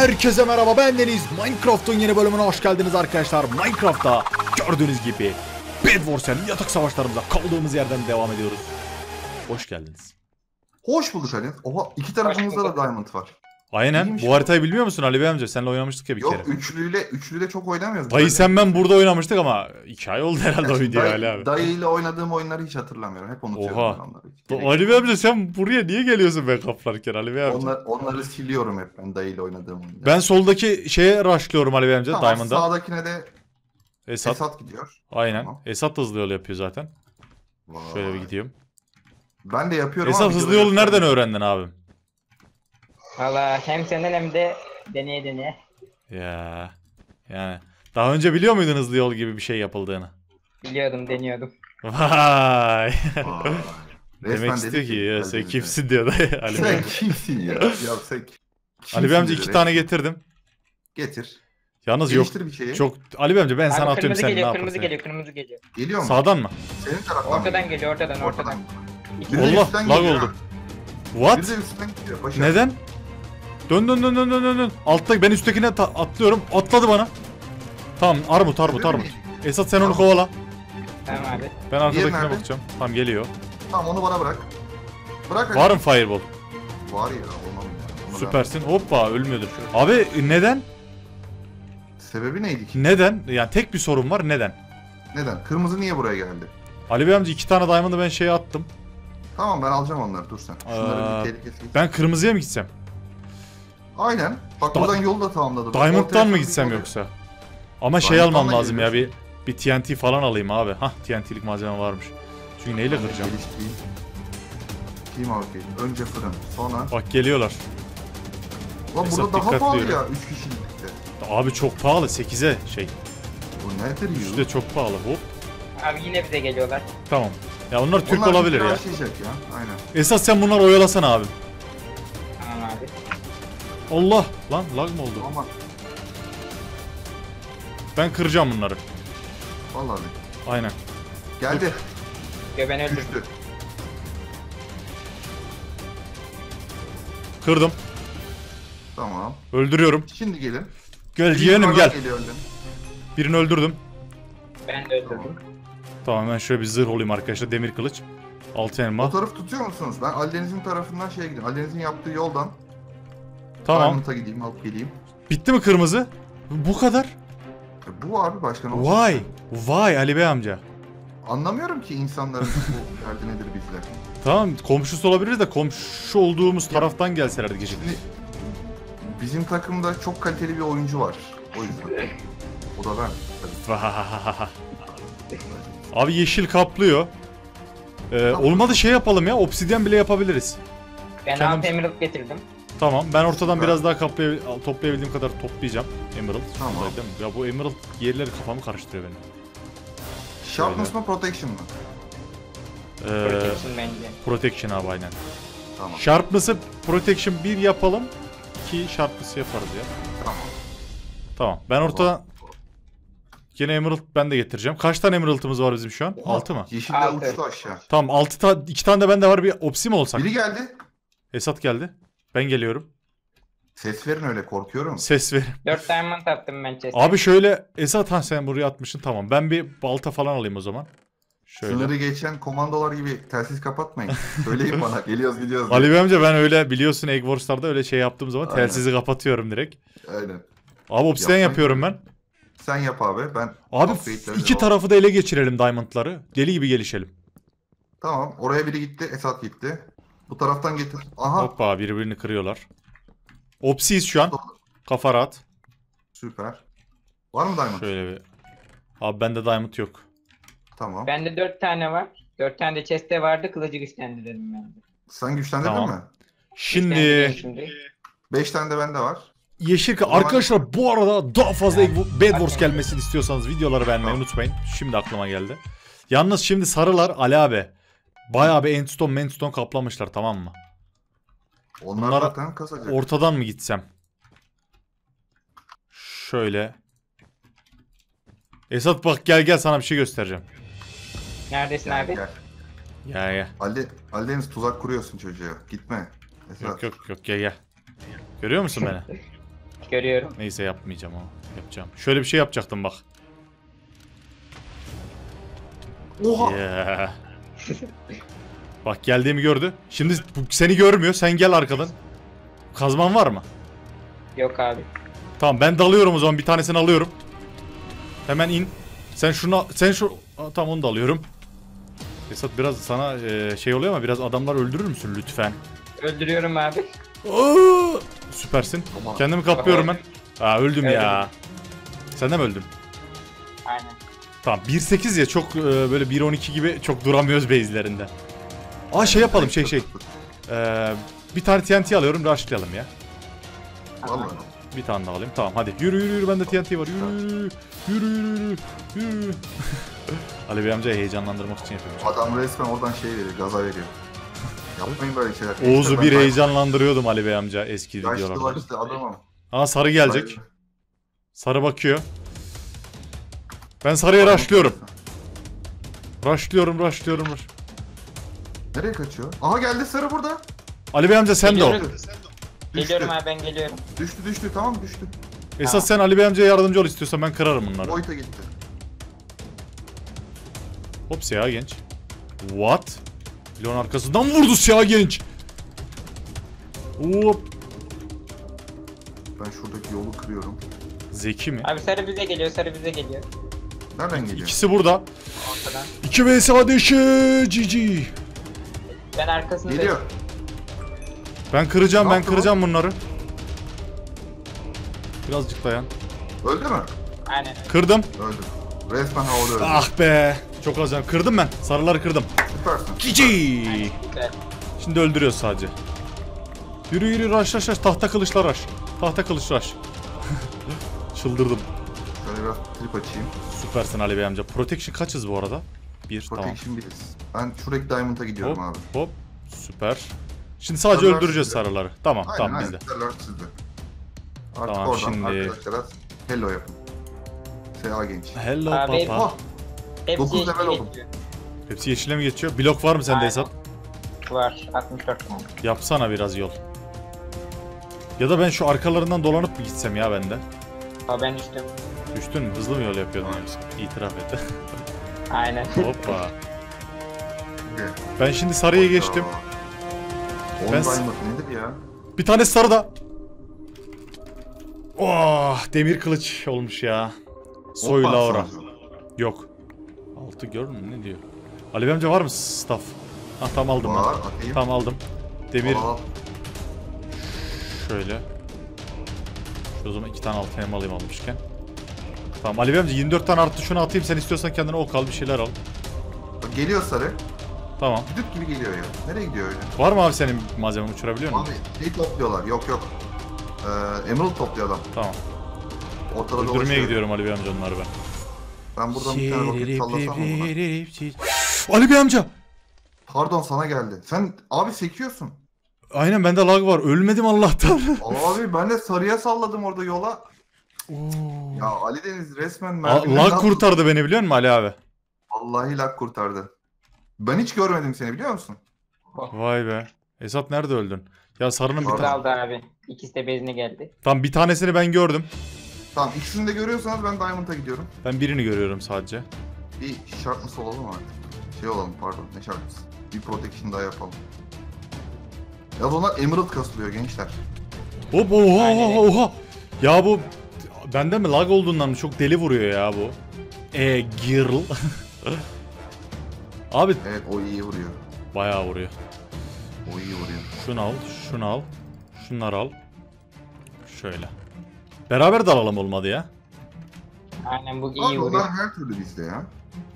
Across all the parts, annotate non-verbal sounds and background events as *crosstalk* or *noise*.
Herkese merhaba ben Deniz. Minecraft'ın yeni bölümüne hoş geldiniz arkadaşlar. Minecraft'ta gördüğünüz gibi Bed yatak savaşlarımıza kaldığımız yerden devam ediyoruz. Hoş geldiniz. Hoş bulduk Ali. Oha iki tarafımızda da diamond var. Aynen. İyiymiş Bu haritayı bilmiyor musun Ali Bey amca? Seninle oynamıştık ya bir Yok kere. üçlüyle üçlüyle çok oynamıyoruz. Dayı sen ben burada oynamıştık ama iki ay oldu herhalde o video Ali abi. Dayı ile oynadığım oyunları hiç hatırlamıyorum. Hep unutuyorum Oha. onları. Ali Bey amca sen buraya niye geliyorsun ben kaplarken Ali Bey amca? Onlar, onları siliyorum hep ben dayı ile oynadığım oyunları. Ben soldaki şeye rushlıyorum Ali Bey amca tamam, Diamond'a. sağdakine de Esat. Esat gidiyor. Aynen. Tamam. Esat da hızlı yol yapıyor zaten. Vay. Şöyle bir gidiyorum. Ben de yapıyorum Esat ama hızlı yolu nereden öğrendin abim? Valla hem senden hem de deneye deneye. Ya yani daha önce biliyor muydun hızlı yol gibi bir şey yapıldığını? Biliyordum deniyordum. Vay. Vay. Demek istiyor dedi ki ya sen kimsin diyor da *laughs* Ali Bey. Sen kimsin ya? ya sen kimsin Ali Bey amca dedi iki tane getirdim. Getir. Yalnız yok. Geliştir bir şeyi. Çok Ali Bey amca ben Abi sana atıyorum kırmızı sen ne geliyor, yaparsın? kırmızı ya? geliyor, kırmızı geliyor. Geliyor mu? Sağdan mı? Senin taraftan Ortadan mı? geliyor, ortadan, ortadan. Bir de Allah üstten lag geliyor oldu. ha. What? Bir de üstten gidiyor. Başar. Neden? Dön dön dön dön dön dön dön. Altta ben üsttekine atlıyorum. Atladı bana. Tamam armut armut armut. Esat sen onu kovala. Tamam abi. Ben arkadakine nerede? bakacağım. Tamam geliyor. Tamam onu bana bırak. Bırak. Var mı fireball? Var ya olmam ya. Onu Süpersin. Hoppa ölmüyordur. Abi neden? ben- Sebebi neydi ki? Neden? Yani tek bir sorun var. Neden? Neden? Kırmızı niye buraya geldi? Ali Bey amca iki tane diamond'ı ben şeye attım. Tamam ben alacağım onları dur sen. Şunları Aa, bir tehlikesi. Ben kırmızıya mı gitsem? Aynen. Bak Da- buradan yolu da tamamladım. Diamond'dan mı gitsem yol- yoksa? Ama şey almam lazım ya bir bir TNT falan alayım abi. Hah TNT'lik malzeme varmış. Çünkü neyle Ben kıracağım? geliştireyim. Team arcade. Önce fırın. Sonra. Bak geliyorlar. Lan Esat burada daha pahalı yürü. ya 3 kişilikte. Abi çok pahalı 8'e şey. Bu nedir ya? de çok pahalı. Hop. Abi yine bize geliyorlar. Tamam. Ya onlar Türk Onlar olabilir ya. aşlayacak ya. Aynen. Esas sen bunları oyalasana abi. Allah. Lan lag mı oldu? Ama Ben kıracağım bunları. vallahi Aynen. geldi. Göben öldürdüm. Düştü. Kırdım. Tamam. Öldürüyorum. Şimdi gelin. Gel yeğenim gel. Geliyor önden. Birini öldürdüm. Ben de öldürdüm. Tamam ben şöyle bir zırh olayım arkadaşlar. Demir kılıç. Altı O elma. tarafı tutuyor musunuz? Ben Ali Deniz'in tarafından şeye gideyim. Ali Deniz'in yaptığı yoldan Tamam. Diamond'a gideyim, alıp geleyim. Bitti mi kırmızı? Bu kadar. E, bu abi başka ne olacak? Vay. Vay Ali Bey amca. Anlamıyorum ki insanların bu *laughs* derdi nedir bizle. Tamam komşusu olabiliriz de komşu olduğumuz taraftan gelselerdi gece. Bizim takımda çok kaliteli bir oyuncu var. O yüzden. O da ben. *laughs* Abi yeşil kaplıyor. Ee, olmadı şey yapalım ya. Obsidyen bile yapabiliriz. Ben Kendim- emerald getirdim. Tamam ben ortadan Süper. biraz daha kaplay toplayabildiğim kadar toplayacağım. Emerald. Tamam. Ya bu Emerald yerleri kafamı karıştırıyor benim. Sharpness mı Protection mı? Ee, Protection bence. protection abi aynen. Tamam. Sharpness'ı Protection 1 yapalım. Ki Sharpness yaparız ya. Tamam. Tamam. Ben ortadan yine Emerald ben de getireceğim. Kaç tane Emerald'ımız var bizim şu an? Oha, 6 mı? Yeşil de uçtu aşağı. Tamam 6 ta 2 tane de bende var. Bir Opsi mi olsak? Biri geldi. Esat geldi. Ben geliyorum. Ses verin öyle korkuyorum. Ses ver. Dört diamond attım ben chest'e. Abi şöyle Esat ha sen buraya atmışsın tamam. Ben bir balta falan alayım o zaman. Şöyle. Sınırı geçen komandolar gibi telsiz kapatmayın. Söyleyin bana. *laughs* Geliyoruz gidiyoruz. diye. Ali Bey amca ben öyle biliyorsun Egg Wars'larda öyle şey yaptığım zaman Aynen. telsizi kapatıyorum direkt. Aynen. Abi obsidian Yapmayın. yapıyorum ben. Sen yap abi. Ben Abi iki devam- tarafı da ele geçirelim diamondları. Deli gibi gelişelim. Tamam. Oraya biri gitti. Esat gitti. Bu taraftan getir. Aha. Hoppa birbirini kırıyorlar. Opsiyiz şu an. Kafa rahat. Süper. Var mı diamond? Şöyle bir. Abi bende diamond yok. Tamam. Bende dört tane var. Dört tane de chest'te vardı. Kılıcı güçlendirelim ben de. Sen güçlendirdin Tamam. mi? Şimdi Şimdi. 5 tane de bende var. yeşil ka- arkadaşlar bu arada daha fazla Egg- Bed Wars gelmesini istiyorsanız videoları beğenmeyi Tamam. unutmayın. Şimdi aklıma geldi. Yalnız şimdi sarılar Ali abi. Bayağı bir endstone menstone kaplamışlar tamam mı? Onlar Bunlara- zaten kasacak. Ortadan mı gitsem? Şöyle. Esat bak gel gel sana bir şey göstereceğim. Neredesin Gel, abi? gel. Gel gel. Ali, Ali Deniz tuzak kuruyorsun çocuğa. Gitme. Esat. Yok yok yok gel gel. Görüyor musun beni? *laughs* Görüyorum. Neyse yapmayacağım ama. Yapacağım. Şöyle bir şey yapacaktım bak. Oha. Yeah. *laughs* bak geldiğimi gördü. Şimdi bu seni görmüyor. Sen gel arkadan. Kazman var mı? Yok abi. Tamam ben dalıyorum o zaman bir tanesini alıyorum. Hemen in. Sen şunu sen şu Aa, tamam onu da alıyorum. Esat biraz sana e, şey oluyor ama biraz adamlar öldürür müsün lütfen? Öldürüyorum abi. Aa, süpersin. Tamam. Kendimi kaplıyorum ben. Aa öldüm ya. Sen de mi öldün? Aynen. Tamam 1.8 ya çok e, böyle 1.12 gibi çok duramıyoruz base'lerinde. Aa şey yapalım şey şey. E, bir tane TNT alıyorum rushlayalım ya. Vallahi. Bir tane daha alayım. Tamam hadi. Yürü yürü yürü bende TNT var. Yürü yürü yürü yürü yürü. yürü. Ali Bey amcayı heyecanlandırmak için yapıyorum. Adam resmen oradan şey veriyor, gaza veriyor. Yapmayın böyle şeyler. Oğuz'u İşte bir heyecanlandırıyordum Ali Bey amca eski Yaşlılar videolarda. işte adamım. Aa sarı gelecek. Sarı bakıyor. Ben sarıya rushlıyorum. Rushlıyorum rushlıyorum rush. Nereye kaçıyor? Aha geldi sarı burada. Ali Bey amca sen de o. Geliyorum. Geliyorum Düştü. abi ben geliyorum. Düştü düştü tamam düştü. Esas sen Ali Bey amcaya yardımcı ol istiyorsan ben kırarım bunları. Boyuta gitti. Hop siyah genç. What? Leon arkasından vurdu siyah genç. Hop. Ben şuradaki yolu kırıyorum. Zeki mi? Abi sarı bize geliyor sarı bize geliyor. Nereden geliyor? İkisi burada. Ortadan. 2 vs ateşi. GG. Ben arkasındayım. Geliyor. Ben kıracağım Ne ben yaptı kıracağım bunları. Birazcık dayan. Öldü mü? Aynen. Kırdım. Öldü. Resmen havada öldü. Ah be. Çok az canım. Kırdım ben. Sarıları kırdım. Süpersin. GG. Güzel. Şimdi öldürüyoruz sadece. Yürü yürü rush rush rush. Tahta kılıçlar rush. Tahta kılıç rush. *laughs* Çıldırdım. Biraz trip açayım. Süpersin Ali Bey amca. Protection kaçız bu arada? Bir tamam. Protection biliriz. Ben şuradaki Diamond'a gidiyorum Hop abi. hop. Süper. Şimdi sadece Sarılar öldüreceğiz sizde. sarıları. Tamam Aynen tamam aynen. bizde. Sarılar sizde. Artık Tamam, oradan şimdi- arkadaşlara hello yapın. SA genç. Hello Abi- papa. Oh, Hepsi Dokuz yeşile level oldum. geçiyor. Hepsi yeşile mi geçiyor? Blok var mı sende Aynen. Esat? Var 64 tane. Yapsana biraz yol. Ya da ben şu arkalarından dolanıp mı gitsem ya bende? Ama ben düştüm. Düştün mü? Hızlı mı yol yapıyordun yoksa? İtiraf et. *laughs* Aynen. Hoppa. Ben şimdi sarıya geçtim. Ben- Diamond nedir ya? Bir tane sarıda. Oh, demir kılıç olmuş ya. Soy Hoppa, Laura. sarı. Yok. Altı gördün mü? Ne diyor? Ali Bey amca var mı staff? Ha tamam aldım Var ben. atayım. Tamam aldım. Demir Al, al. şöyle. Şu o zaman iki tane altın elma alayım almışken. Tamam Ali Bey amca 24 tane arttı şunu atayım sen istiyorsan kendine ok al bir şeyler al. Bak, Geliyor sarı. Tamam. Düdük gibi geliyor ya. Nereye gidiyor öyle? Var mı abi senin malzemen uçurabiliyor musun? Abi şey topluyorlar. Yok yok. Ee, Emerald topluyor adam. Tamam. Ortada Öldürmeye dolaşıyor. gidiyorum Ali Bey amca onları ben. Ben buradan bir tane roket sallasam mı buna? Ali Bey amca. Pardon sana geldi. Sen abi sekiyorsun. Aynen bende lag var. Ölmedim Allah'tan. Abi ben de sarıya salladım orada yola. Ya Ali Deniz resmen merdiveni lag kurtardı beni biliyor musun Ali abi? Vallahi lag kurtardı. Ben hiç görmedim seni biliyor musun? Vay be. Esat nerede öldün? Ya sarının bir tane. Kaldı abi. İkisi de bezine geldi. Tam bir tanesini ben gördüm. Tamam ikisini de görüyorsanız ben Diamond'a gidiyorum. Ben birini görüyorum sadece. Bir şartlısı olalım artık. Şey olalım pardon ne şartlısı. Bir protection daha yapalım. Ya onlar Emerald kasılıyor gençler. Hop oha oha oha. Ya bu bende mi lag olduğundan mı çok deli vuruyor ya bu. E girl. *laughs* abi Evet o iyi vuruyor. bayağı vuruyor. O iyi vuruyor. Şunu al, şunu al. Şunları al. Şöyle. Beraber dalalım olmadı ya. Aynen bu iyi Abi vuruyor. onlar her türlü bizde ya.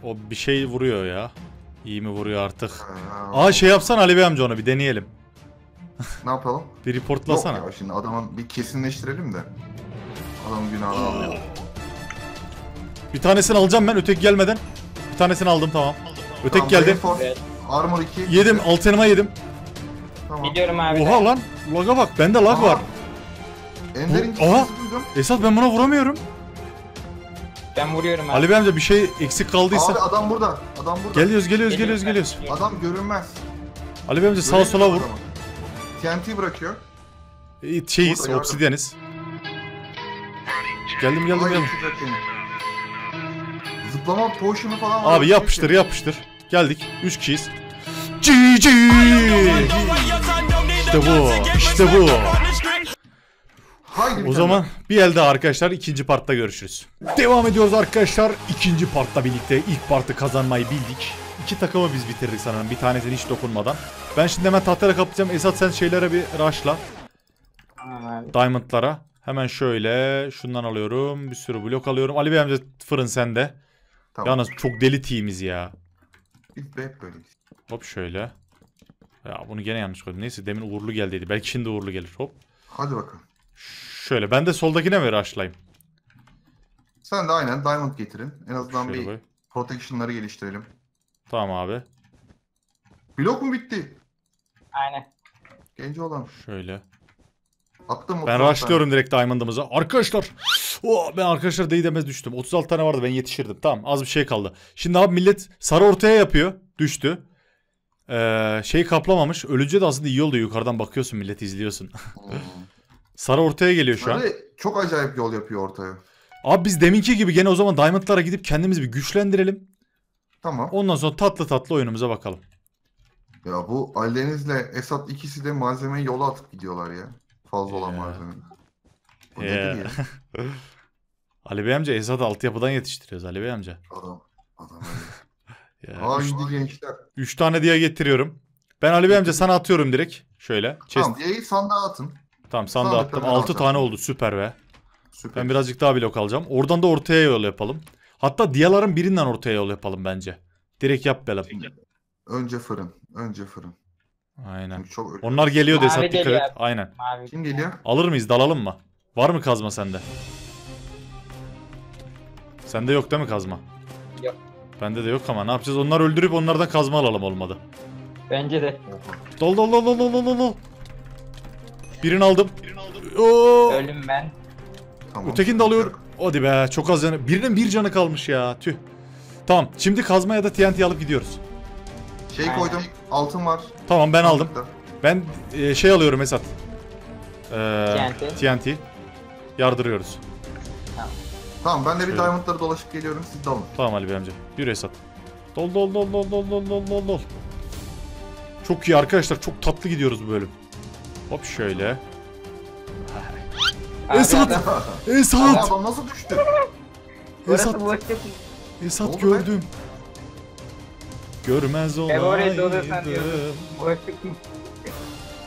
O bir şey vuruyor ya. İyi mi vuruyor artık? Aa, Aa şey yapsana Ali Bey amca onu bir deneyelim. Ne yapalım? *laughs* Bir Yok reportlasana. ya şimdi adamın bir kesinleştirelim de. Adamın günahını almayalım. Bir tanesini alacağım ben öteki gelmeden. Bir tanesini aldım tamam. Öteki Tamam, geldi. Reinforce, Evet. Armor 2. Yedim alt yedim. Tamam. Biliyorum abi. Oha lan. Laga bak bende lag var. Ender'in Bu- Aha. sesi duydum. Esat ben buna vuramıyorum. Ben vuruyorum abi. Ali Bey amca bir şey eksik kaldıysa. Abi adam burada. Adam burada. Geliyoruz geliyoruz geliyoruz geliyoruz. Adam görünmez. Ali Bey amca sağa Göremiyorum sola vur. adamı. TNT bırakıyor. E, Şeyiz Burada, gördüm. Geldim geldim geldim. Zıplama potion'u falan var. Abi yapıştır yapıştır. Geldik. 3 kişiyiz. GG! İşte bu. İşte bu. Haydi O tane zaman bir elde arkadaşlar ikinci partta görüşürüz. Devam ediyoruz arkadaşlar. ikinci partta birlikte ilk partı kazanmayı bildik. İki takımı biz bitirdik sanırım. Bir tanesini hiç dokunmadan. Ben şimdi hemen tahtlara kapatacağım. Esat sen şeylere bir rushla. Diamond'lara. Hemen şöyle şundan alıyorum. Bir sürü blok alıyorum. Ali Bey amca fırın sende. Tamam. Yalnız çok deli teamiz ya. Hep böyleyiz. Hop şöyle. Ya bunu gene yanlış koydum. Neyse demin uğurlu geldiydi. Belki şimdi uğurlu gelir. Hop. Hadi bakalım. Şöyle ben de soldakine mi rushlayayım? Sen de aynen diamond getirin. En azından Şöyle bir koy. protection'ları geliştirelim. Tamam abi. Blok mu bitti? Aynen. Genci olan. Şöyle. Attım mı? Ben rushlıyorum direkt diamond'ımıza. Arkadaşlar. Oh, ben arkadaşlar değil demez düştüm. 36 tane vardı ben yetişirdim. Tamam az bir şey kaldı. Şimdi abi millet sarı ortaya yapıyor. Düştü. Ee, şey kaplamamış. Ölünce de aslında iyi oldu. Yukarıdan bakıyorsun millet izliyorsun. *laughs* sarı ortaya geliyor şu an. Sarı çok acayip yol yapıyor ortaya. Abi biz deminki gibi gene o zaman diamond'lara gidip kendimizi bir güçlendirelim. Tamam. Ondan sonra tatlı tatlı oyunumuza bakalım. Ya bu Ali Deniz'le Esat ikisi de malzemeyi yola atıp gidiyorlar ya. Fazla olan Ya. malzeme. Bu Ya. nedir ya? *laughs* Ali Bey amca Esat altyapıdan yetiştiriyoruz Ali Bey amca. Adam. Adam öyle. *laughs* Ya, Haydi gençler. 3 tane diye getiriyorum. Ben Ali Bey amca sana atıyorum direkt. Şöyle. Chest. Tamam diyeyi sandığa atın. Tamam sandığa attım. ben 6 alacağım. tane oldu süper be. Süper. Ben birazcık daha blok alacağım. Oradan da ortaya yol yapalım. Hatta diyaların birinden ortaya yol yapalım bence. Direkt yapmayalım. Önce fırın. Önce fırın. Aynen. Çünkü çok Onlar geliyor Mavi Desat dikkat geliyor et. Aynen. Mavi. Kim geliyor? Alır mıyız dalalım mı? Var mı kazma sende? Sende yok değil mi kazma? Yok. Bende de yok ama ne yapacağız? Onları öldürüp onlardan kazma alalım olmadı. Bence de. Dol dol dol dol dol dol dol. Birini aldım. Oo. Öldüm ben. Tamam. Ötekini de alıyorum. Hadi be çok az canı. Birinin bir canı kalmış ya. Tüh. Tamam şimdi kazma ya da TNT alıp gidiyoruz. Şey koydum. Altın var. Tamam ben aldım. Ben e, şey alıyorum Esat. Ee, TNT. TNT. Yardırıyoruz. Tamam ben de bir Şöyle. diamondları dolaşıp geliyorum. Siz de alın. Tamam Ali Bey amca. Yürü Esat. Dol dol dol dol dol dol dol dol dol. Çok iyi arkadaşlar. Çok tatlı gidiyoruz bu bölüm. Hop şöyle. Abi Esat! adam- Esat! Adam nasıl düştü? Esat! Esat gördüm. Görmez olaydım.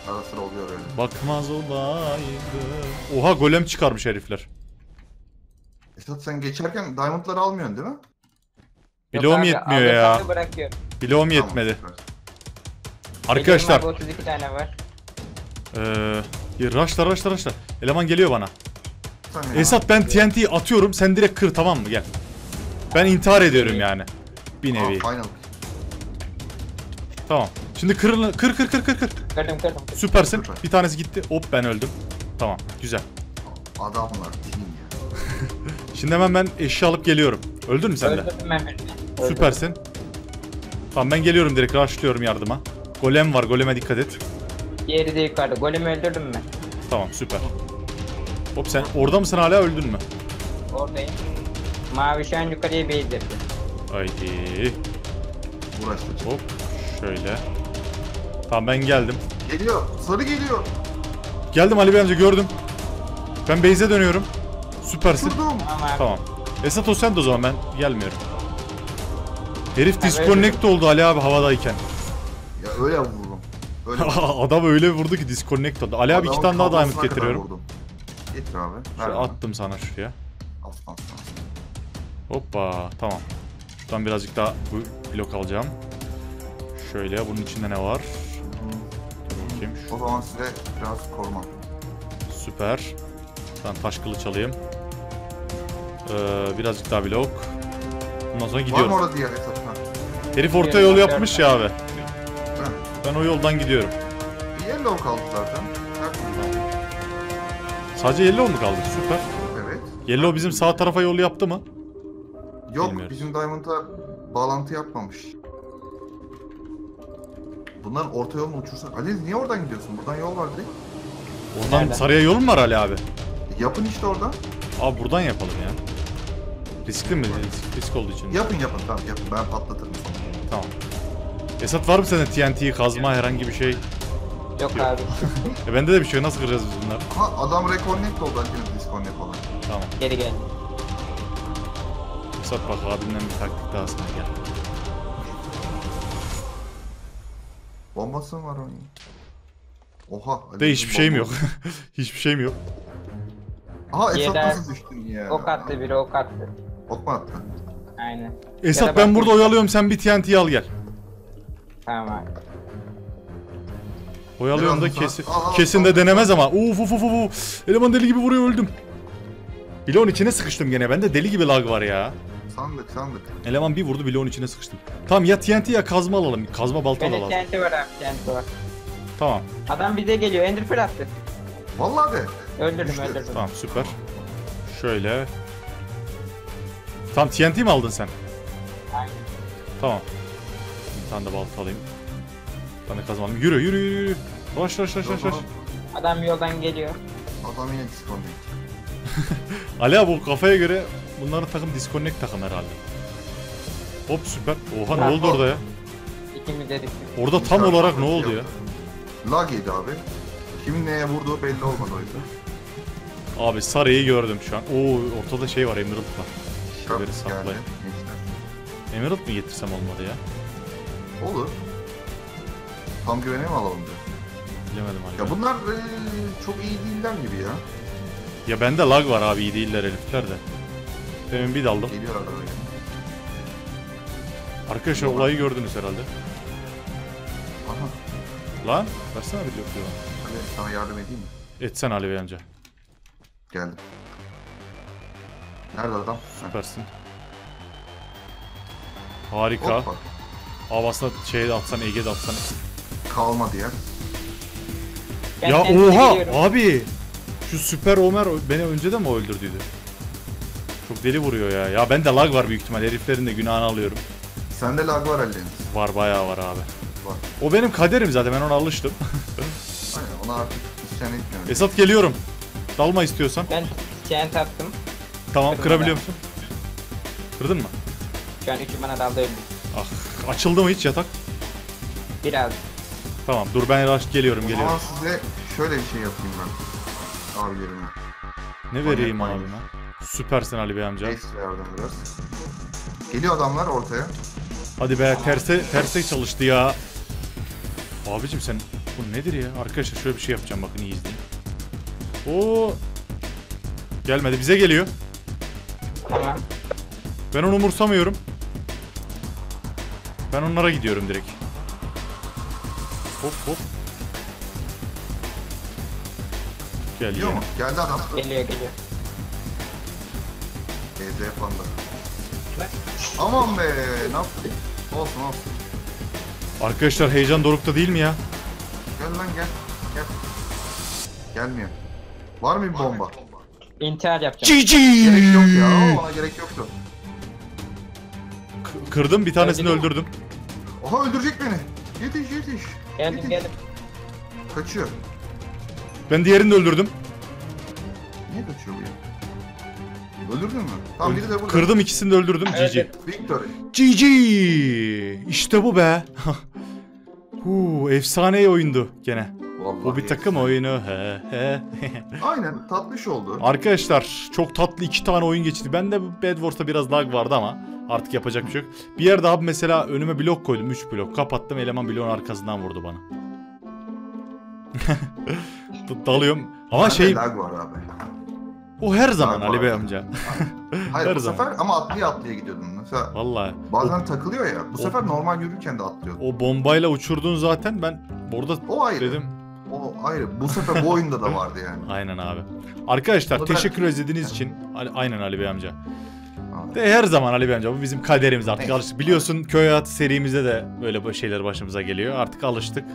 Ara sıra oluyor öyle. Bakmaz olaydım. Oha golem çıkarmış herifler. Esat sen geçerken diamondları almıyorsun değil mi? Bloğum yetmiyor ya. Bloğum yetmedi. süper. Arkadaşlar. Benim abi 32 tane var. Eee raşla raşla raşla. Eleman geliyor bana. Sen ya. Esat ben TNT'yi atıyorum sen direkt kır tamam mı gel. Ben intihar ediyorum yani. Bir Aa, nevi. final. Tamam. Şimdi kır kır kır kır kır kır. Kırdım kırdım. kırdım. Süpersin. Süper. Bir tanesi gitti. Hop ben öldüm. Tamam güzel. Adamlar team ya. *laughs* Şimdi hemen ben eşya alıp geliyorum. Öldün mü sen de? Öldürdüm ben. Öldürdüm. Süpersin. Tamam ben geliyorum direkt rushlıyorum yardıma. Golem var goleme dikkat et. Diğeri de yukarıda. Golümü öldürdüm ben. Tamam süper. Hop sen orada mısın hala öldün mü? Oradayım. Mavi şu an yukarıya beyzdirdi. Haydi. Uğraştı. Hop şöyle. Tamam ben geldim. Geliyor. Sarı geliyor. Geldim Ali Bey amca gördüm. Ben base'e dönüyorum. Süpersin. Durdum. Tamam. Esat o sen de o zaman ben gelmiyorum. Herif Ben disconnect oldu Ali abi havadayken. Ya öyle vururum. Öyle. *laughs* Adam öyle vurdu ki disconnect oldu. Ali abi iki Adamın tane daha diamond kafasına kadar getiriyorum. vurdum. Getir abi. Ver Şöyle bana. attım sana şuraya. Aslan aslan. Hoppa tamam. Şuradan birazcık daha bu blok alacağım. Şöyle bunun içinde ne var? Dur bakayım. Şu- O zaman size biraz koruma. Süper. Ben taş kılıç alayım. Ee, birazcık daha blok. Bundan sonra Var mı gidiyorum. orada diğer Esat? Ha. Herif orta Gidiyorum, yol gidiyorum. yapmış ya abi. Ha. Ben o yoldan gidiyorum. Bir yellow kaldı zaten. Sadece Yellow mu kaldı? Süper. Evet. Yellow bizim sağ tarafa yol yaptı mı? Yok Bilmiyoruz. bizim Diamond'a bağlantı yapmamış. Bunların orta yolunu uçursak. Ali niye oradan gidiyorsun? Buradan yol var direkt. Oradan Nereden? sarıya yol mu var Ali abi? Yapın işte oradan. Abi buradan yapalım ya. Riskli mi? Risk, risk olduğu için. Yapın yapın tamam yapın ben patlatırım sonra. Tamam. Esat var mı sende TNT, kazma herhangi bir şey? Yok abi. E bende de bir şey yok. Nasıl kıracağız biz bunları? Ha adam reconnect oldu herkes disconnect falan. Tamam. Geri gel. Esat bak abimden bir taktik daha sana gel. Bombası mı var onun? Oha. De hiçbir şeyim yok. *laughs* hiçbir şeyim yok. Aha Esat Yeder. nasıl düştün ya? Ok attı biri ok attı. Ok mu attı? Aynen. Ya Esat da ben burada oyalıyorum sen bir TNT'yi al gel. Tamam abi. Oyalıyorum da Biraz kesin, al, kesin de denemez ama. Uf uf uf uf. Eleman deli gibi vuruyor öldüm. Bloğun içine sıkıştım gene. Bende deli gibi lag var ya. Sandık sandık. Eleman bir vurdu bloğun içine sıkıştım. Tamam ya TNT ya kazma alalım. Kazma balta da Bende lazım. TNT var abi TNT var. Tamam. Adam bize geliyor. Ender Pearl attı. Vallahi de. Öldürdüm Düştü. öldürdüm. Tamam süper. Şöyle. Tamam TNT mi aldın sen? Aynen. Tamam. Bir tane de balta alayım. Bir tane kazma alayım. Yürü yürü yürü. yürü. Rush rush rush rush. Adam yoldan geliyor. Adam yine disconnect. *laughs* Ali abi bu kafaya göre bunların takım disconnect takım herhalde. Hop süper. Oha ne oldu orada ya? İkimiz dedik. Orada tam olarak ne şey oldu ya? Lag yedi abi. Kimin neye vurduğu belli olmadı o yüzden. Abi Sarı'yı gördüm şu an. Oo ortada şey var Emerald var. Şart Şeyleri saklayın. geldi. Gençler. Emerald mı getirsem olmadı ya? Olur. Tam güvene mi alalım diyor. Bilemedim Ali. Ya bunlar eee, çok iyi değiller gibi ya. Ya bende lag var abi iyi değiller herifler de. Demin bir daldım. Geliyor. Arkadaşlar olayı gördünüz herhalde. Aha. Lan versene bir yok diyor. Hadi sana yardım edeyim mi? Etsen Ali amca. Geldim. Nerede adam? Ha. Süpersin. Harika. Hoppa. Abi aslında şey de atsan Ege de atsan. Kalmadı. Ben ya TNT'ye oha abi. Şu süper Omer beni önceden mi öldürdüydü? Çok deli vuruyor ya. Ya bende lag var büyük ihtimal. Heriflerin de günahını alıyorum. Sende lag var Ali'nin. Var bayağı var abi. Var. O benim kaderim zaten ben ona alıştım. *laughs* Aynen ona artık isyan etmiyorum. Esat geliyorum. Dalma istiyorsan. Ben TNT attım. Tamam Kırdım kırabiliyor ben. musun? Kırdın mı? Şu an üçü bana daldı öldü. Ah açıldı mı hiç yatak? Biraz. Tamam dur ben rush geliyorum O geliyorum. zaman size şöyle bir şey yapayım ben. Abilerime. Ne vereyim abime? Süpersin Ali Bey amca. Base verdim biraz. Geliyor adamlar ortaya. Hadi be terse terse çalıştı ya. Abicim sen bu nedir ya? Arkadaşlar şöyle bir şey yapacağım bakın iyi izleyin. Oo. Gelmedi bize geliyor. Tamam. Ben onu umursamıyorum. Ben onlara gidiyorum direkt. Hop hop. Gel Geliyor ya. mu? Geldi adam. Geliyor geliyor. EZ panda. Aman be ne yaptın? Olsun olsun. Arkadaşlar heyecan dorukta değil mi ya? Gel lan gel. Gel. Gelmiyor. Var mı bir bomba? İntihar yapacağım. GG! Gerek yok ya. Ona gerek yoktu. K- Kırdım bir tanesini Öldürdün mü? öldürdüm. Oha öldürecek beni. Yetiş yetiş. Geldim Yetiş. geldim. Kaçıyor. Ben diğerini de öldürdüm. Niye kaçıyor bu ya? Öldürdün mü? Tamam biri de burada. Kırdım ikisini de öldürdüm. Evet, GG. evet. Victory. GG! İşte bu be. *laughs* Huu, efsane oyundu gene. Vallahi Bu bir takım efsane. oyunu. He he. *laughs* Aynen tatlış oldu. Arkadaşlar çok tatlı iki tane oyun geçti. Ben de Bed Wars'ta biraz lag vardı ama artık yapacak bir şey yok. Bir yerde abi mesela önüme blok koydum. 3 blok. Kapattım eleman bloğun arkasından vurdu bana. *laughs* Dalıyorum. Ama Bende şey lag var abi. O her zaman Ali. Bey amca. Hayır *laughs* Her bu zaman. sefer ama atlaya atlaya gidiyordun. Mesela Vallahi. bazen takılıyor ya. Bu o- sefer normal yürürken de atlıyordun. O bombayla uçurdun zaten ben burada O ayrı. dedim. O ayrı. Bu sefer bu oyunda da vardı yani. *laughs* Aynen abi. Arkadaşlar Bunu ben- teşekkür izlediğiniz için aynen Ali Bey amca. De her zaman Ali Bey amca bu bizim kaderimiz artık Neyse. alıştık. Biliyorsun köy hayatı serimizde de böyle şeyler başımıza geliyor. Artık alıştık.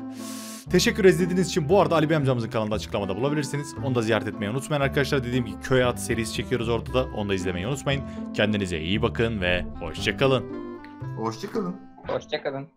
Teşekkür izlediğiniz için bu arada Ali Bey amcamızın kanalında açıklamada bulabilirsiniz. Onu da ziyaret etmeyi unutmayın arkadaşlar. Dediğim gibi köy hayatı serisi çekiyoruz orada da. Onu da izlemeyi unutmayın. Kendinize iyi bakın ve hoşçakalın. Hoşçakalın. Hoşçakalın.